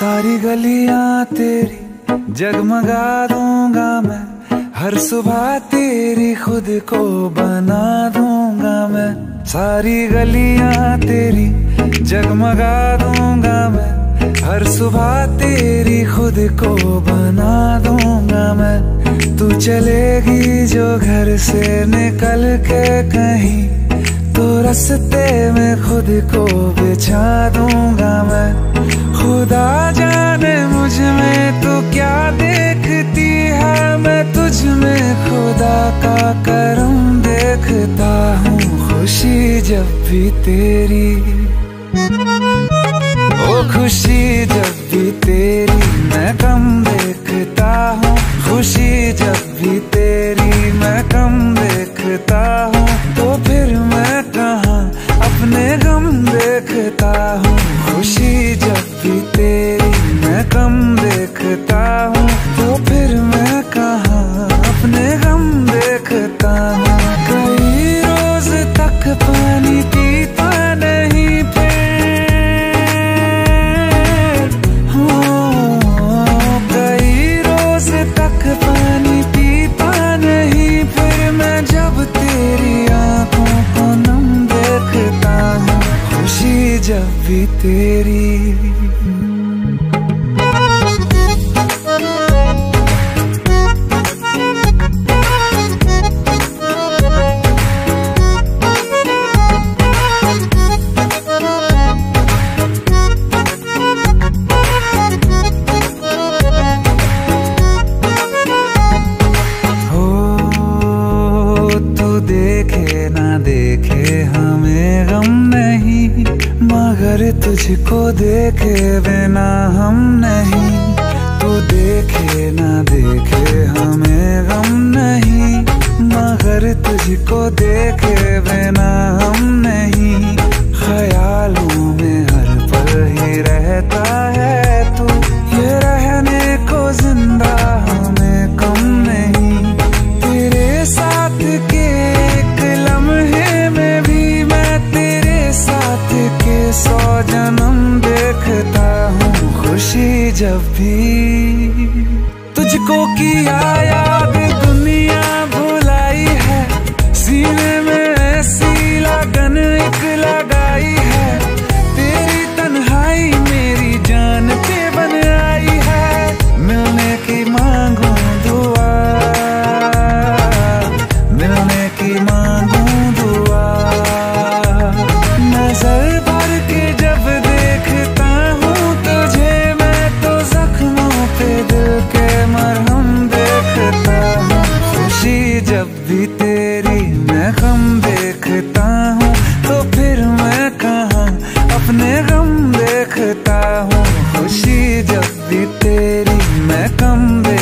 सारी गलियाँ तेरी जगमगा दूँगा मैं। हर सुबह तेरी खुद को बना दूँगा मैं। सारी गलियाँ तेरी जगमगा दूँगा मैं। हर सुबह तेरी खुद को बना दूँगा मैं। तू चलेगी जो घर से निकल के कहीं तो रस्ते में खुद को बिछा दूँगा मैं। खुदा जाने मुझमें तू क्या देखती है? मैं तुझ में खुदा का करम देखता हूँ, खुशी जब भी तेरी। ओ खुशी जब भी तेरी, मैं कम देखता हूँ, खुशी जब भी तेरी, मैं कम देखता हूँ। जब भी तेरी। मगर तुझको देखे बिना हम नहीं, तू देखे ना देखे हमें गम नहीं। मगर तुझको देखे सौ जन्म देखता हूँ खुशी जब भी तुझको किया याद में गम देखता हूँ खुशी जब भी तेरी मैं कम देख